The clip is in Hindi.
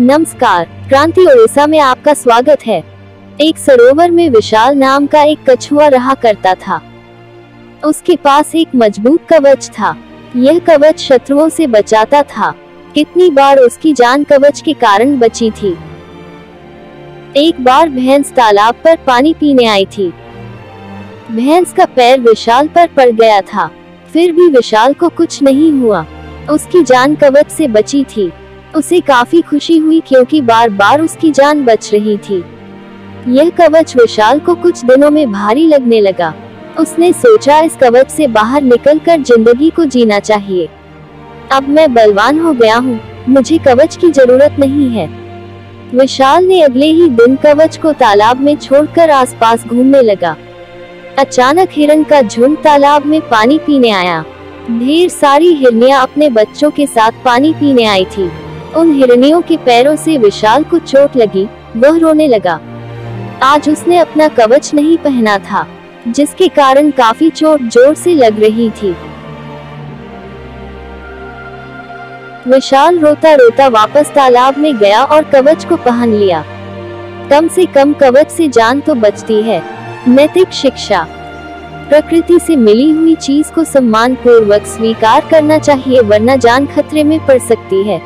नमस्कार, क्रांति ओडिशा में आपका स्वागत है। एक सरोवर में विशाल नाम का एक कछुआ रहा करता था। उसके पास एक मज़बूत कवच था। यह कवच शत्रुओं से बचाता था। कितनी बार उसकी जान कवच के कारण बची थी। एक बार भैंस तालाब पर पानी पीने आई थी। भैंस का पैर विशाल पर पड़ गया था। फिर भी विशाल को कुछ नहीं हुआ। उसकी जान कवच से बची थी। उसे काफ़ी खुशी हुई क्योंकि बार बार उसकी जान बच रही थी। यह कवच विशाल को कुछ दिनों में भारी लगने लगा। उसने सोचा इस कवच से बाहर निकलकर ज़िंदगी को जीना चाहिए। अब मैं बलवान हो गया हूँ, मुझे कवच की ज़रूरत नहीं है। विशाल ने अगले ही दिन कवच को तालाब में छोड़कर आसपास घूमने लगा। अचानक हिरण का झुंड तालाब में पानी पीने आया। ढेर सारी हिरनिया अपने बच्चों के साथ पानी पीने आई थी। उन हिरनियों के पैरों से विशाल को चोट लगी, वह रोने लगा। आज उसने अपना कवच नहीं पहना था, जिसके कारण काफ़ी चोट ज़ोर से लग रही थी। विशाल रोता रोता वापस तालाब में गया और कवच को पहन लिया। कम से कम कवच से जान तो बचती है। नैतिक शिक्षा। प्रकृति से मिली हुई चीज़ को सम्मान पूर्वक स्वीकार करना चाहिए, वरना जान खतरे में पड़ सकती है।